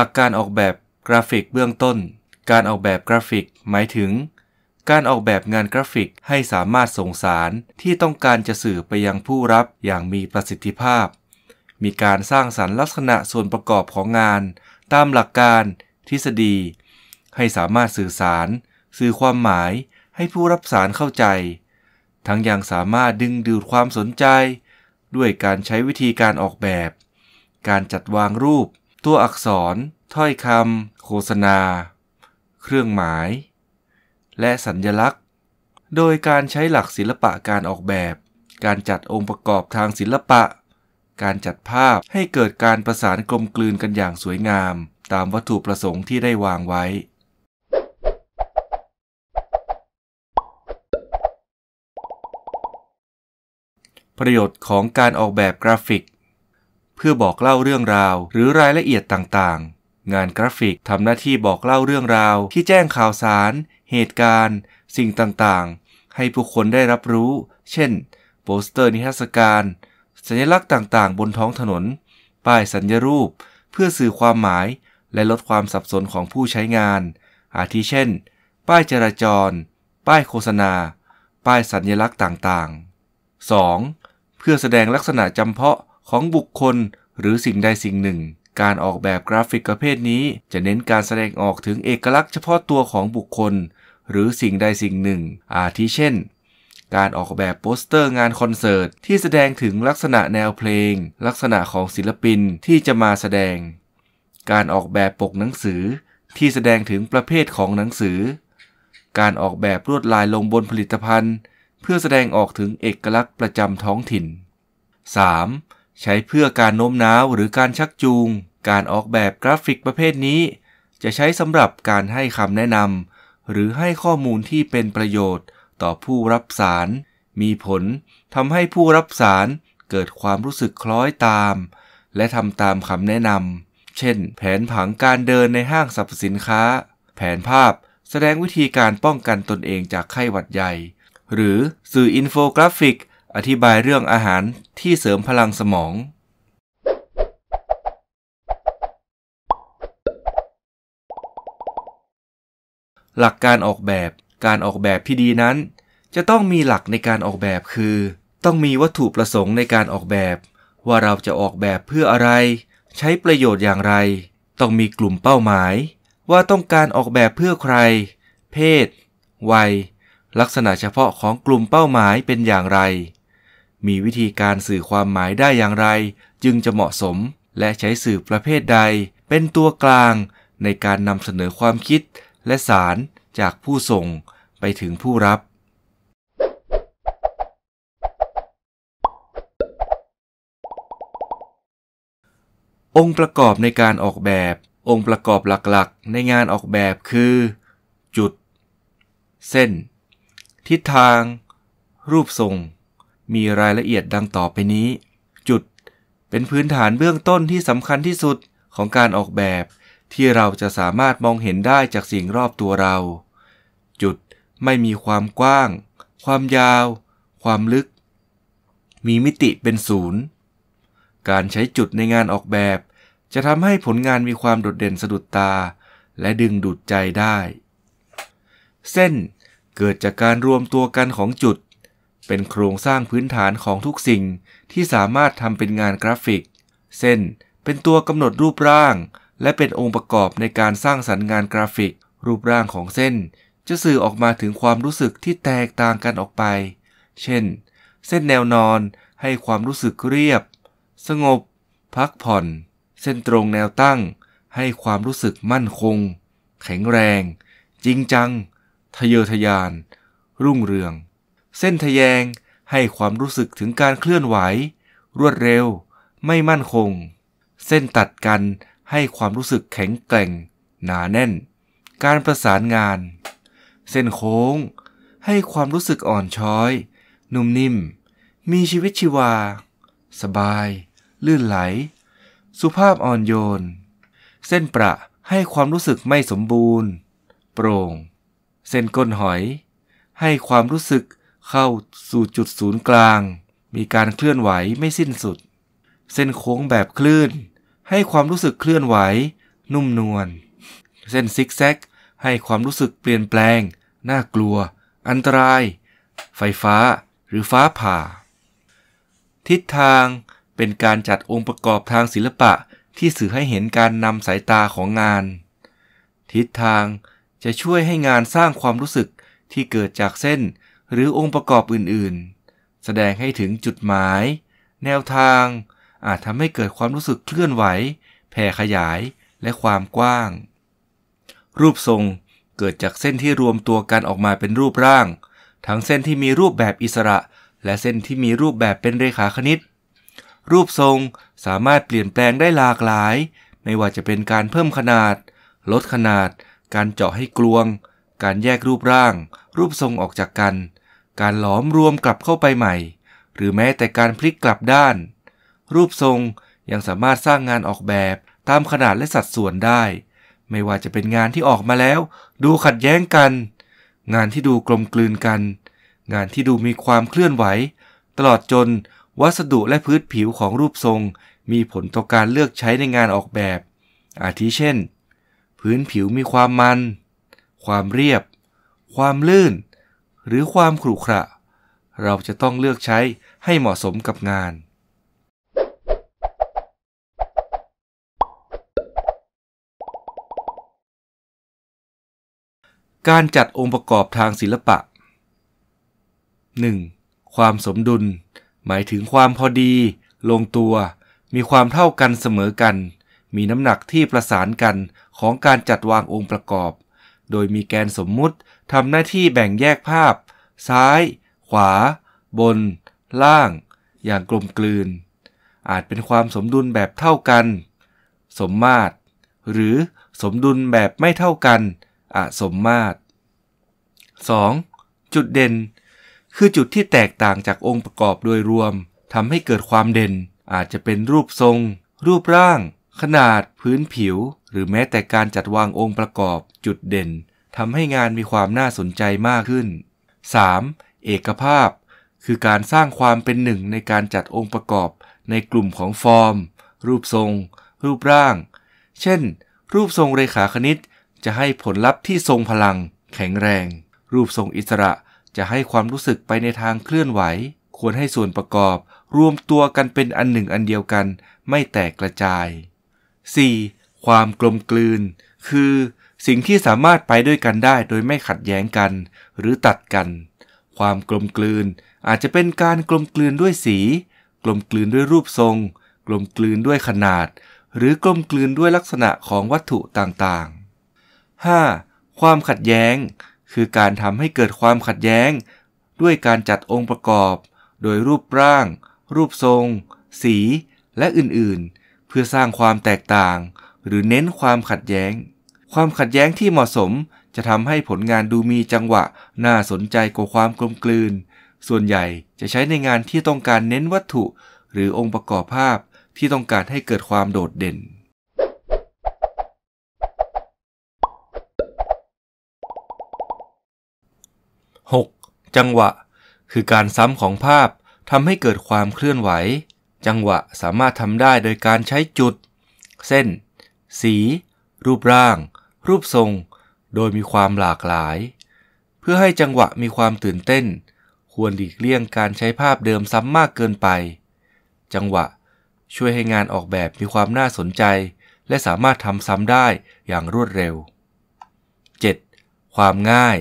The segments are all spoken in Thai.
หลักการออกแบบกราฟิกเบื้องต้น การออกแบบกราฟิก หมายถึง การออกแบบงานกราฟิกให้สามารถส่งสารที่ต้องการจะสื่อไปยังผู้รับอย่างมีประสิทธิภาพ มีการสร้างสรรค์ลักษณะส่วนประกอบของงาน ตามหลักการ ทฤษฎี ให้สามารถสื่อสาร สื่อความหมายให้ผู้รับสารเข้าใจ ทั้งยังสามารถดึงดูดความสนใจ ด้วยการใช้วิธีการออกแบบ การจัดวางรูป ตัวอักษร ถ้อยคำโฆษณา เครื่องหมาย และสัญญลักษณ์ โดยการใช้หลักศิลปะการออกแบบ การจัดองค์ประกอบทางศิลปะ การจัดภาพให้เกิดการประสานกลมกลืนกันอย่างสวยงาม ตามวัตถุประสงค์ที่ได้วางไว้ ประโยชน์ของการออกแบบกราฟิก เพื่อบอกเล่าเรื่องราวหรือรายละเอียดต่างๆ งานกราฟิกทำหน้าที่บอกเล่าเรื่องราวที่แจ้งข่าวสาร เหตุการณ์ สิ่งต่างๆ ให้ผู้คนได้รับรู้ เช่น โปสเตอร์นิทรรศการ สัญลักษณ์ต่างๆ บนท้องถนน ป้ายสัญรูป เพื่อสื่อความหมาย และลดความสับสนของผู้ใช้งาน อาทิเช่น ป้ายจราจร ป้ายโฆษณา ป้ายสัญลักษณ์ต่างๆ 2. เพื่อแสดงลักษณะจำเพาะของบุคคลหรือสิ่งใดสิ่งหนึ่ง การออกแบบกราฟิกประเภทนี้ จะเน้นการแสดงออกถึงเอกลักษณ์เฉพาะตัวของบุคคล หรือสิ่งใดสิ่งหนึ่ง อาทิเช่น การออกแบบโปสเตอร์งานคอนเสิร์ตที่แสดงถึงลักษณะแนวเพลง ลักษณะของศิลปินที่จะมาแสดง การออกแบบปกหนังสือ ที่แสดงถึงประเภทของหนังสือ การออกแบบลวดลายลงบนผลิตภัณฑ์ เพื่อแสดงออกถึงเอกลักษณ์ประจำท้องถิ่น 3. ใช้เพื่อการโน้มน้าวหรือการชักจูง การออกแบบกราฟิกประเภทนี้ จะใช้สำหรับการให้คำแนะนำหรือให้ข้อมูลที่เป็นประโยชน์ต่อผู้รับสาร มีผลทำให้ผู้รับสารเกิดความรู้สึกคล้อยตาม และทำตามคำแนะนำเช่น แผนผังการเดินในห้างสรรพสินค้า แผนภาพแสดงวิธีการป้องกันตนเองจากไข้หวัดใหญ่ หรือสื่ออินโฟกราฟิก อธิบายเรื่องอาหารที่เสริมพลังสมอง หลักการออกแบบ การออกแบบที่ดีนั้น จะต้องมีหลักในการออกแบบคือ ต้องมีวัตถุประสงค์ในการออกแบบ ว่าเราจะออกแบบเพื่ออะไร ใช้ประโยชน์อย่างไร ต้องมีกลุ่มเป้าหมาย ว่าต้องการออกแบบเพื่อใคร เพศ วัย ลักษณะเฉพาะของกลุ่มเป้าหมายเป็นอย่างไร มีวิธีการสื่อความหมายได้อย่างไร จึงจะเหมาะสมและใช้สื่อประเภทใด เป็นตัวกลางในการนำเสนอความคิด และสารจากผู้ส่งไปถึงผู้รับ องค์ประกอบในการออกแบบ องค์ประกอบหลักๆ ในงานออกแบบคือ จุด เส้น ทิศทาง รูปทรง มีรายละเอียดดังต่อไปนี้ จุด เป็นพื้นฐานเบื้องต้นที่สำคัญที่สุดของการออกแบบ ที่เราจะสามารถมองเห็นได้จากสิ่งรอบตัวเรา จุดไม่มีความกว้าง ความยาว ความลึก มีมิติเป็นศูนย์ การใช้จุดในงานออกแบบ จะทำให้ผลงานมีความโดดเด่นสะดุดตา และดึงดูดใจได้ เส้นเกิดจากการรวมตัวกันของจุด เป็นโครงสร้างพื้นฐานของทุกสิ่งที่สามารถทำเป็นงานกราฟิก เส้นเป็นตัวกำหนดรูปร่าง และเป็นองค์ประกอบในการสร้างสรรค์งานกราฟิก รูปร่างของเส้น จะสื่อออกมาถึงความรู้สึกที่แตกต่างกันออกไป เช่น เส้นแนวนอนให้ความรู้สึกเรียบ สงบ พักผ่อน เส้นตรงแนวตั้ง ให้ความรู้สึกมั่นคง แข็งแรง จริงจัง ทะเยอทะยาน รุ่งเรือง เส้นทะแยงให้ความรู้สึกถึงการเคลื่อนไหว รวดเร็ว ไม่มั่นคง เส้นตัดกัน ให้ความรู้สึกแข็งแกร่ง หนาแน่น การประสานงาน เส้นโค้ง ให้ความรู้สึกอ่อนช้อย นุ่มนิ่ม มีชีวิตชีวา สบาย ลื่นไหล สุภาพอ่อนโยน เส้นประให้ความรู้สึกไม่สมบูรณ์ โปร่ง เส้นก้นหอย ให้ความรู้สึกเข้าสู่จุดศูนย์กลาง มีการเคลื่อนไหวไม่สิ้นสุด เส้นโค้งแบบคลื่น ให้ความรู้สึกเคลื่อนไหว นุ่มนวล เส้นซิกแซก ให้ความรู้สึกเปลี่ยนแปลง น่ากลัว อันตราย ไฟฟ้าหรือฟ้าผ่า ทิศทางเป็นการจัดองค์ประกอบทางศิลปะที่สื่อให้เห็นการนำสายตาของงาน ทิศทางจะช่วยให้งานสร้างความรู้สึกที่เกิดจากเส้นหรือองค์ประกอบอื่น ๆ แสดงให้ถึงจุดหมาย แนวทาง อาจทำให้เกิดความรู้สึกเคลื่อนไหว แผ่ขยายและความกว้าง รูปทรงเกิดจากเส้นที่รวมตัวกันออกมาเป็นรูปร่าง ทั้งเส้นที่มีรูปแบบอิสระ และเส้นที่มีรูปแบบเป็นเรขาคณิต รูปทรงสามารถเปลี่ยนแปลงได้หลากหลาย ไม่ว่าจะเป็นการเพิ่มขนาด ลดขนาด การเจาะให้กลวง การแยกรูปร่าง รูปทรงออกจากกัน การหลอมรวมกลับเข้าไปใหม่ หรือแม้แต่การพลิกกลับด้าน รูปทรงยังสามารถสร้างงานออกแบบตามขนาดและสัดส่วนได้ ไม่ว่าจะเป็นงานที่ออกมาแล้ว ดูขัดแย้งกัน งานที่ดูกลมกลืนกัน งานที่ดูมีความเคลื่อนไหว ตลอดจนวัสดุและพื้นผิวของรูปทรง มีผลต่อการเลือกใช้ในงานออกแบบ อาทิเช่น พื้นผิวมีความมัน ความเรียบ ความลื่น หรือความขรุขระ เราจะต้องเลือกใช้ให้เหมาะสมกับงาน การจัดองค์ประกอบทางศิลปะ 1. ความสมดุล หมายถึงความพอดี ลงตัว มีความเท่ากันเสมอกัน มีน้ำหนักที่ประสานกันของการจัดวางองค์ประกอบ โดยมีแกนสมมุติทำหน้าที่แบ่งแยกภาพ ซ้าย ขวา บน ล่าง อย่างกลมกลืน อาจเป็นความสมดุลแบบเท่ากัน สมมาตร หรือสมดุลแบบไม่เท่ากัน อสมมาตร 2. จุดเด่น คือจุดที่แตกต่างจากองค์ประกอบโดยรวมทำให้เกิดความเด่น อาจจะเป็นรูปทรง รูปร่าง ขนาด พื้นผิว หรือแม้แต่การจัดวางองค์ประกอบ จุดเด่นทำให้งานมีความน่าสนใจมากขึ้น 3. เอกภาพ คือการสร้างความเป็นหนึ่งในการจัดองค์ประกอบในกลุ่มของฟอร์ม รูปทรง รูปร่าง เช่น รูปทรงเรขาคณิต จะให้ผลลัพธ์ที่ทรงพลัง แข็งแรง รูปทรงอิสระจะให้ความรู้สึกไปในทางเคลื่อนไหว ควรให้ส่วนประกอบ รวมตัวกันเป็นอันหนึ่งอันเดียวกัน ไม่แตกกระจาย 4. ความกลมกลืน คือ สิ่งที่สามารถไปด้วยกันได้โดยไม่ขัดแย้งกัน หรือตัดกัน ความกลมกลืน อาจจะเป็นการกลมกลืนด้วยสี กลมกลืนด้วยรูปทรง กลมกลืนด้วยขนาด หรือกลมกลืนด้วยลักษณะของวัตถุต่าง 5. ความขัดแย้ง คือการทำให้เกิดความขัดแย้ง ด้วยการจัดองค์ประกอบ โดยรูปร่าง รูปทรง สี และอื่นๆ เพื่อสร้างความแตกต่าง หรือเน้นความขัดแย้ง ความขัดแย้งที่เหมาะสมจะทำให้ผลงานดูมีจังหวะ น่าสนใจกว่าความกลมกลืน ส่วนใหญ่จะใช้ในงานที่ต้องการเน้นวัตถุ หรือองค์ประกอบภาพที่ต้องการให้เกิดความโดดเด่น 6. จังหวะ คือการซ้ำของภาพทำให้เกิดความเคลื่อนไหว จังหวะสามารถทำได้โดยการใช้จุด เส้น สี รูปร่าง รูปทรง โดยมีความหลากหลาย เพื่อให้จังหวะมีความตื่นเต้น ควรหลีกเลี่ยงการใช้ภาพเดิมซ้ำมากเกินไป จังหวะ ช่วยให้งานออกแบบมีความน่าสนใจ และสามารถทำซ้ำได้อย่างรวดเร็ว 7. ความง่าย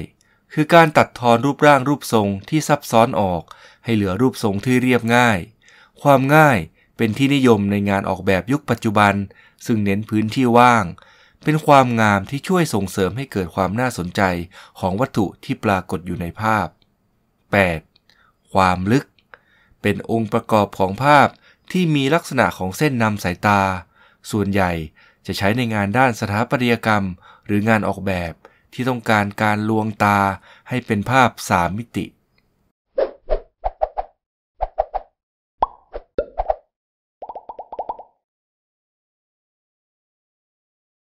คือการตัดทอนรูปร่างรูปทรงที่ซับซ้อนออก ให้เหลือรูปทรงที่เรียบง่าย ความง่ายเป็นที่นิยมในงานออกแบบยุคปัจจุบัน ซึ่งเน้นพื้นที่ว่าง เป็นความงามที่ช่วยส่งเสริมให้เกิดความน่าสนใจของวัตถุที่ปรากฏอยู่ในภาพ 8. ความลึก เป็นองค์ประกอบของภาพที่มีลักษณะของเส้นนำสายตา ส่วนใหญ่จะใช้ในงานด้านสถาปัตยกรรม หรืองานออกแบบ ที่ต้องการการลวงตาให้เป็นภาพสามมิติ